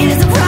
is a